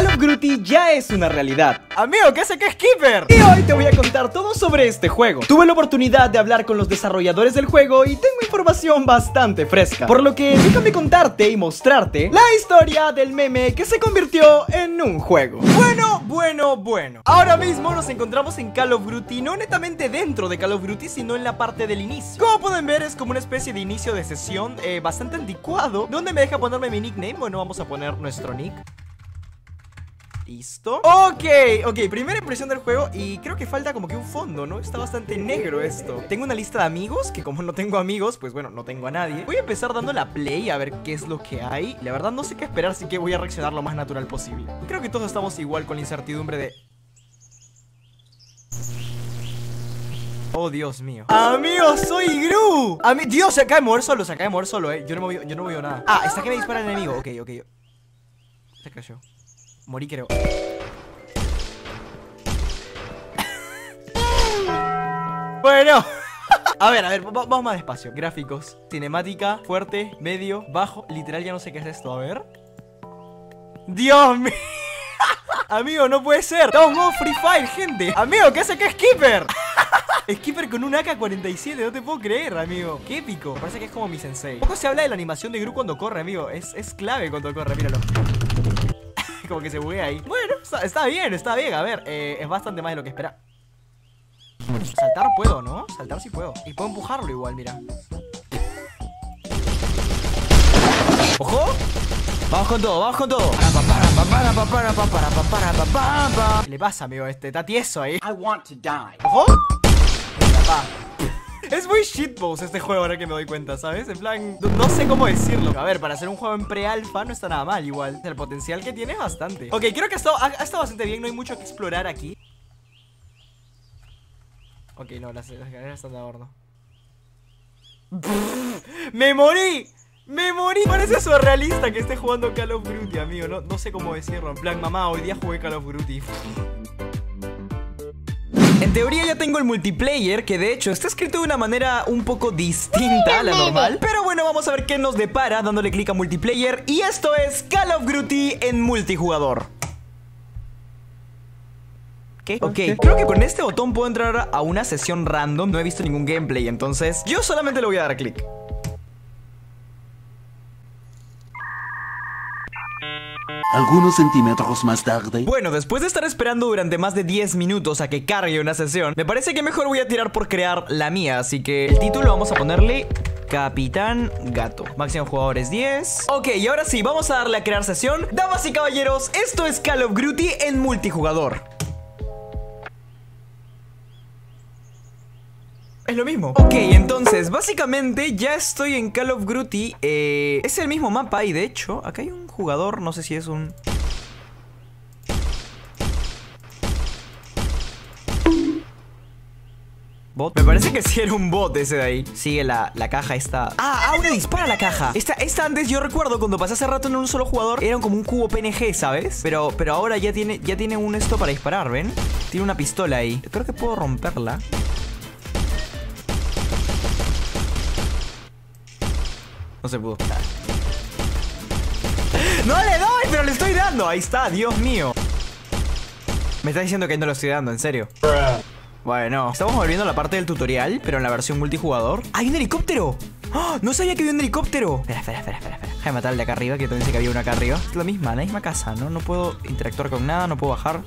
Call of Duty ya es una realidad. Amigo, ¿qué hace que Skipper? Y hoy te voy a contar todo sobre este juego. Tuve la oportunidad de hablar con los desarrolladores del juego y tengo información bastante fresca. Por lo que déjame contarte y mostrarte la historia del meme que se convirtió en un juego. Bueno, bueno, bueno. Ahora mismo nos encontramos en Call of Duty, no netamente dentro de Call of Duty, sino en la parte del inicio. Como pueden ver, es como una especie de inicio de sesión eh, bastante anticuado, donde me deja ponerme mi nickname. Bueno, vamos a poner nuestro nick. Listo Ok, ok, primera impresión del juego Y creo que falta como que un fondo, ¿no? Está bastante negro esto. Tengo una lista de amigos Que como no tengo amigos, pues bueno, no tengo a nadie. Voy a empezar dando la play a ver qué es lo que hay. La verdad no sé qué esperar Así que voy a reaccionar lo más natural posible. Creo que todos estamos igual con la incertidumbre de... Oh, Dios mío. Amigo, soy Gru. Ami Dios, se acaba de mover solo, se acaba de mover solo, eh. Yo no me yo no veo nada. Ah, está que me dispara el enemigo. Ok, ok. Se cayó Morí creo. Bueno. A ver, a ver, vamos más despacio. Gráficos, cinemática, fuerte, medio, bajo Literal ya no sé qué es esto, a ver. Dios mío. Amigo, no puede ser. Estamos modo Free Fire, gente. Amigo, ¿qué hace que Skipper? Skipper con un AK-47, no te puedo creer, amigo. Qué épico, parece que es como mi sensei. Poco se habla de la animación de Gru cuando corre, amigo. Es, es clave cuando corre, míralo como que se buguea ahí. Bueno, está, bien, está bien, a ver eh, Es bastante más de lo que espera. Saltar puedo, ¿no? Saltar sí puedo. Y puedo empujarlo igual, mira. ¡Ojo! Vamos con todo, vamos con todo. ¿Qué le pasa, amigo este? Está tieso ahí. ¿Ojo? Es muy shitpost este juego ahora que me doy cuenta, ¿sabes? En plan, no sé cómo decirlo. A ver, para hacer un juego en pre-alfa no está nada mal igual. El potencial que tiene es bastante. Ok, creo que ha estado, bastante bien, no hay mucho que explorar aquí. Ok, no, las, escaleras están de adorno ¡Me morí! ¡Me morí! Parece surrealista que esté jugando Call of Duty, amigo. No, no sé cómo decirlo. En plan, mamá, hoy día jugué Call of Duty en teoría ya tengo el multiplayer, que de hecho está escrito de una manera un poco distinta a la normal. Pero bueno, vamos a ver qué nos depara dándole clic a multiplayer. Y esto es Call of Duty en multijugador. ¿Qué? Ok, creo que con este botón puedo entrar a una sesión random. No he visto ningún gameplay, entonces yo solamente le voy a dar clic. Algunos centímetros más tarde. Bueno, después de estar esperando durante más de 10 minutos a que cargue una sesión, me parece que mejor voy a tirar por crear la mía. Así que el título vamos a ponerle Capitán Gato. Máximo jugadores 10. Ok, y ahora sí, vamos a darle a crear sesión. Damas y caballeros, esto es Call of Duty en multijugador. Es lo mismo Ok, entonces, básicamente ya estoy en Call of Duty eh, Es el mismo mapa y de hecho Acá hay un jugador, no sé si es un... ¿Bot? Me parece que sí era un bot ese de ahí Sigue la, caja esta Ah, ahora dispara la caja esta, esta antes yo recuerdo cuando pasé hace rato en un solo jugador Era como un cubo PNG, ¿sabes? Pero, pero ahora ya tiene, ya tiene un esto para disparar, ¿ven? Tiene una pistola ahí Creo que puedo romperla No se pudo. ¡No le doy! ¡Pero le estoy dando! Ahí está, Dios mío. Me está diciendo que no lo estoy dando, en serio. Bueno, estamos volviendo a la parte del tutorial, pero en la versión multijugador. ¡Hay un helicóptero! ¡Oh! No sabía que había un helicóptero. Espera, espera, espera, espera. Déjame matar el de acá arriba, que también sé que había uno acá arriba. Es la misma, la misma casa, ¿no? No puedo interactuar con nada, no puedo bajar.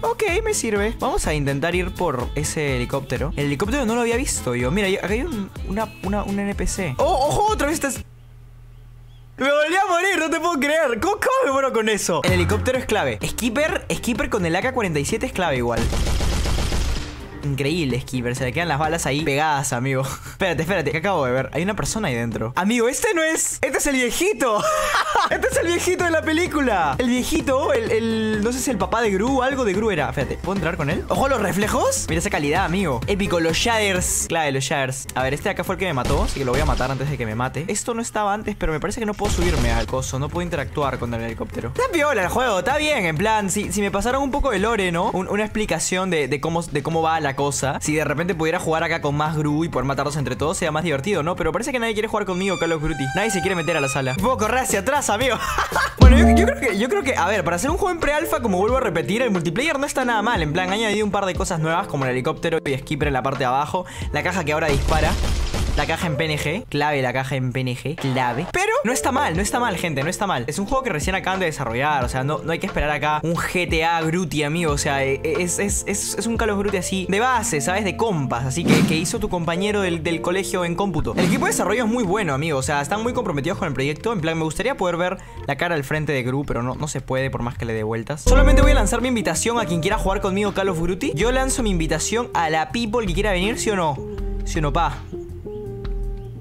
Ok, me sirve. Vamos a intentar ir por ese helicóptero. El helicóptero no lo había visto yo. Mira, acá hay un, una, una, un NPC. ¡Oh, ojo! Otra vez estás... Me volví a morir, no te puedo creer. ¿Cómo, me muero con eso? El helicóptero es clave. Skipper, Skipper con el AK-47 es clave igual. Increíble, Skipper. Se le quedan las balas ahí pegadas, amigo. espérate, espérate. ¿Qué acabo de ver? Hay una persona ahí dentro. Amigo, este no es. Este es el viejito. este es el viejito de la película. El viejito, el, No sé si el papá de Gru o algo de Gru era. Espérate, ¿puedo entrar con él? Ojo, los reflejos. Mira esa calidad, amigo. Épico, los Shires. Clave, los Shires. A ver, este de acá fue el que me mató. Así que lo voy a matar antes de que me mate. Esto no estaba antes, pero me parece que no puedo subirme al coso. No puedo interactuar con el helicóptero. Está viola el juego, está bien. En plan, si, si me pasaron un poco de lore, ¿no? una explicación de, cómo, de cómo va la cosa. Si de repente pudiera jugar acá con más Gru y poder matarlos entre todos, sería más divertido, ¿no? Pero parece que nadie quiere jugar conmigo, Carlos Gruti. Nadie se quiere meter a la sala. Puedo correr hacia atrás, amigo. bueno, yo, yo creo que, yo creo que, a ver, para hacer un juego en pre-alfa, como vuelvo a repetir, el multiplayer no está nada mal. En plan, han añadido un par de cosas nuevas, como el helicóptero y skipper en la parte de abajo, la caja que ahora dispara. La caja en PNG, clave la caja en PNG, clave. Pero no está mal, no está mal, gente, no está mal. Es un juego que recién acaban de desarrollar, o sea, no, no hay que esperar acá un GTA Gruti, amigo. O sea, e, e, es, es, es, es un Call of Duty así de base, ¿sabes? De compas, así que, que hizo tu compañero del, del, colegio en cómputo. El equipo de desarrollo es muy bueno, amigo. O sea, están muy comprometidos con el proyecto. En plan, me gustaría poder ver la cara al frente de Gru, pero no, no se puede por más que le dé vueltas. Solamente voy a lanzar mi invitación a quien quiera jugar conmigo Call of Duty. Yo lanzo mi invitación a la people que quiera venir, ¿sí o no? ¿Sí o no, pa?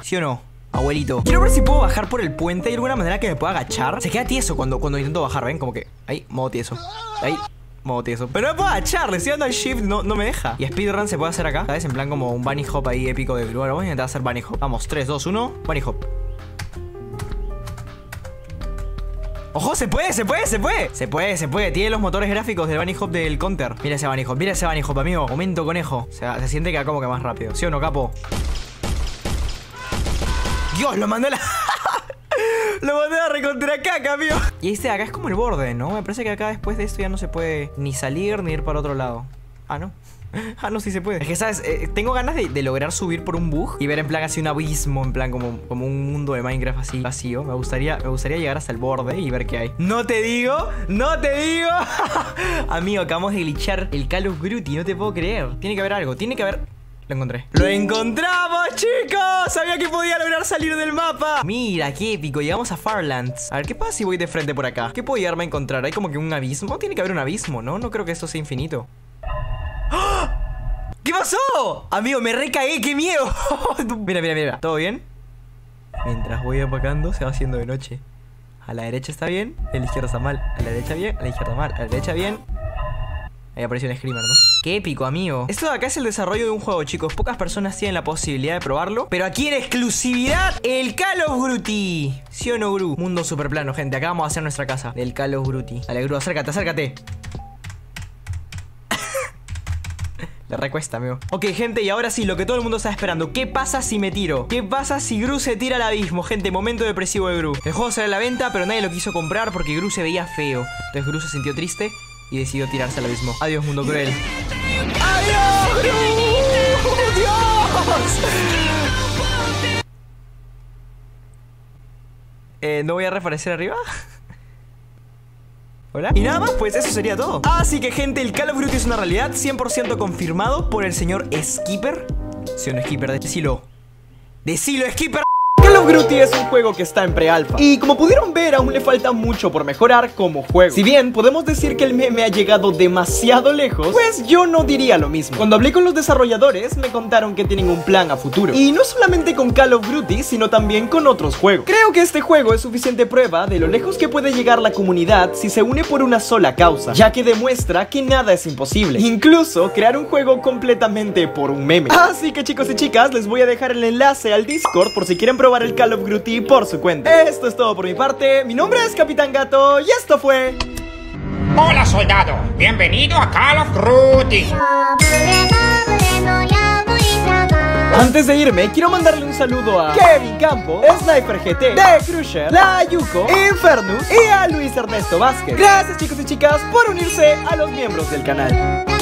¿Sí o no? Abuelito. Quiero ver si puedo bajar por el puente. ¿Hay alguna manera que me pueda agachar? Se queda tieso cuando, cuando intento bajar, ¿ven? Como que... Ahí, modo tieso. Ahí, modo tieso. Pero no puedo agachar. Le estoy dando al shift. No, no me deja. Y speedrun se puede hacer acá. ¿Sabes? En plan como un bunny hop ahí épico de Bueno, vamos a intentar hacer bunny hop. Vamos, 3, 2, 1. Bunny hop. ¡Ojo! ¡Se puede! ¡Se puede! ¡Se puede! Se puede, se puede. Tiene los motores gráficos del Bunny Hop del Counter. Mira ese Bunny Hop, mira ese Bunny Hop, amigo. Momento conejo. O sea, se siente que va como que más rápido. ¿Sí o no, capo? Dios, lo mandé a la... lo mandé a recontra caca, amigo. Y este de acá es como el borde, ¿no? Me parece que acá después de esto ya no se puede ni salir ni ir para otro lado. Ah, no. Ah, no, sí se puede. Es que, ¿sabes? Eh, tengo ganas de, de, lograr subir por un bug y ver en plan así un abismo, en plan como, como un mundo de Minecraft así vacío. Me gustaría, me gustaría llegar hasta el borde y ver qué hay. No te digo, no te digo. Amigo, acabamos de glitchar el Call of no te puedo creer. Tiene que haber algo, tiene que haber... Lo encontré. ¡Lo encontramos! Que podía lograr salir del mapa. Mira, qué épico. Llegamos a Farlands. A ver, ¿qué pasa si voy de frente por acá? ¿Qué puedo llegarme a encontrar? ¿Hay como que un abismo? Tiene que haber un abismo, ¿no? No creo que esto sea infinito. ¿Qué pasó? Amigo, me recagué, qué miedo. mira, mira, mira. ¿Todo bien? Mientras voy apacando, se va haciendo de noche. A la derecha está bien, a la izquierda está mal. A la derecha bien, a la izquierda mal. A la derecha bien. Ahí apareció un screamer, ¿no? Qué épico, amigo. Esto de acá es el desarrollo de un juego, chicos. Pocas personas tienen la posibilidad de probarlo. Pero aquí en exclusividad, el Call of. ¿Sí o no, Gru? Mundo super plano, gente. Acá vamos a hacer nuestra casa del Call of Duty. Dale, Gru, acércate, acércate. Le recuesta, amigo. Ok, gente, y ahora sí, lo que todo el mundo está esperando. ¿Qué pasa si me tiro? ¿Qué pasa si Gru se tira al abismo? Gente, momento depresivo de Gru. El juego sale a la venta, pero nadie lo quiso comprar porque Gru se veía feo. Entonces Gru se sintió triste y decidió tirarse al abismo. Adiós, mundo cruel. ¡Adiós, Gru! ¡Dios! Eh, ¿no voy a reaparecer arriba? ¿Hola? Y nada más, pues eso sería todo Así que gente, el Call of Duty es una realidad 100% confirmado por el señor Skipper Si o no Skipper, decilo Decilo, Skipper Duty es un juego que está en pre-alpha y como pudieron ver aún le falta mucho por mejorar como juego. Si bien podemos decir que el meme ha llegado demasiado lejos, pues yo no diría lo mismo. Cuando hablé con los desarrolladores me contaron que tienen un plan a futuro y no solamente con Call of Duty sino también con otros juegos. Creo que este juego es suficiente prueba de lo lejos que puede llegar la comunidad si se une por una sola causa, ya que demuestra que nada es imposible. Incluso crear un juego completamente por un meme. Así que chicos y chicas les voy a dejar el enlace al Discord por si quieren probar el Call of Duty por su cuenta. Esto es todo por mi parte. Mi nombre es Capitán Gato y esto fue. Hola soldado, bienvenido a Call of Duty. Antes de irme, quiero mandarle un saludo a Kevin Campo, Sniper GT, The Crusher, La Yuko, Infernus y a Luis Ernesto Vázquez. Gracias chicos y chicas por unirse a los miembros del canal.